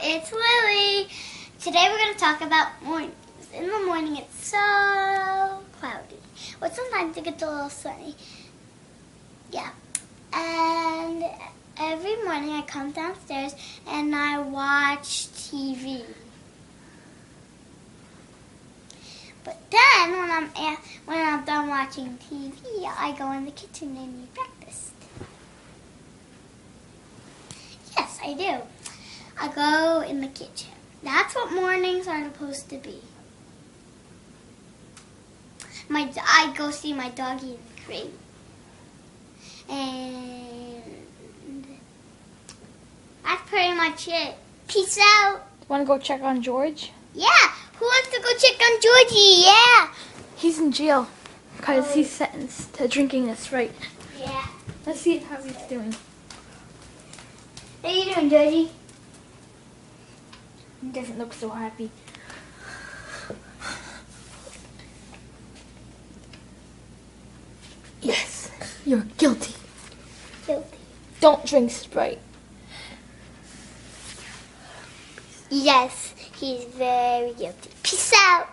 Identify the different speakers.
Speaker 1: It's Lily. Today we're going to talk about mornings. In the morning, it's so cloudy, but sometimes it gets a little sunny. Yeah. And every morning I come downstairs and I watch TV. But then when I'm when I'm done watching TV, I go in the kitchen and eat breakfast. Yes, I do. I go in the kitchen. That's what mornings are supposed to be. My I go see my doggy in the crate. And that's pretty much it. Peace out.
Speaker 2: Want to go check on George?
Speaker 1: Yeah. Who wants to go check on Georgie? Yeah.
Speaker 2: He's in jail because
Speaker 1: Oh.
Speaker 2: he's sentenced to drinking a Sprite?
Speaker 1: Yeah.
Speaker 2: Let's see how he's doing.
Speaker 1: How you doing, Georgie?
Speaker 2: He doesn't look so happy. Yes, you're guilty.
Speaker 1: Guilty.
Speaker 2: Don't drink Sprite.
Speaker 1: Yes, he's very guilty. Peace out.